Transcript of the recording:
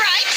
right.